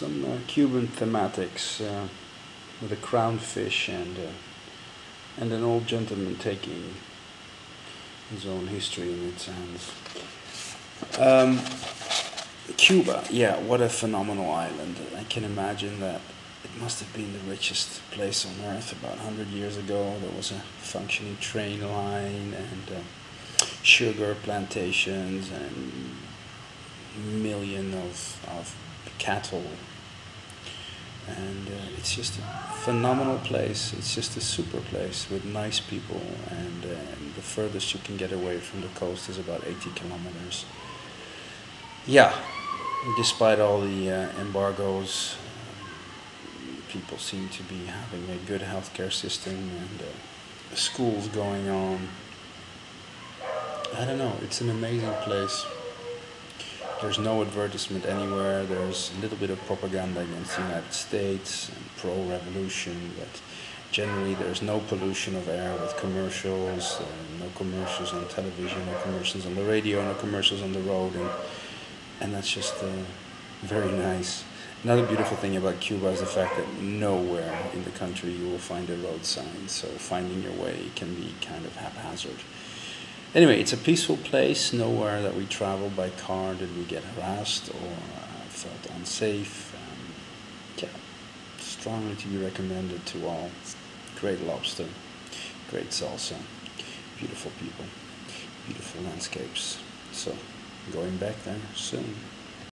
some uh, Cuban thematics uh, with a crown fish and uh, and an old gentleman taking his own history in its hands. Um, Cuba, yeah, what a phenomenal island. I can imagine that it must have been the richest place on earth about 100 years ago. There was a functioning train line and uh, sugar plantations and million of, of cattle. And uh, it's just a phenomenal place. It's just a super place with nice people. And, uh, and the furthest you can get away from the coast is about 80 kilometers. Yeah, despite all the uh, embargoes, people seem to be having a good healthcare system and uh, schools going on. I don't know, it's an amazing place. There's no advertisement anywhere. There's a little bit of propaganda against the United States and pro-revolution, but generally there's no pollution of air with commercials, no commercials on television, no commercials on the radio, no commercials on the road, and, and that's just uh, very nice. Another beautiful thing about Cuba is the fact that nowhere in the country you will find a road sign, so finding your way can be kind of haphazard. Anyway, it's a peaceful place. Nowhere that we traveled by car did we get harassed or uh, felt unsafe. Um, yeah, strongly to be recommended to all. Great lobster, great salsa, beautiful people, beautiful landscapes. So, going back there soon.